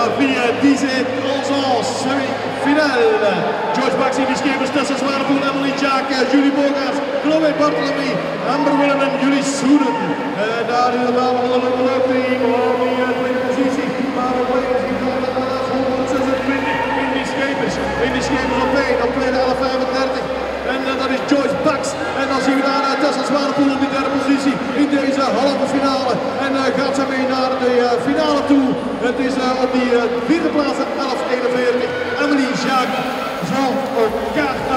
la vie disait ans semi-finale. George Baxi, die schepers Tessa Zwaarpoel, Emily Jack, Julie Bogas, Chloe Bartholomew, Amber Willem en Julie Soeden. En daar inderdaad wel een leuke in tweede positie. Maar de players die gaan naar de 126 in die schepers. In die schepers deze halve finale. En uh, gaat ze mee naar de finale toe. Het is op die vierde plaats 11-41. Emily Jacques de finale.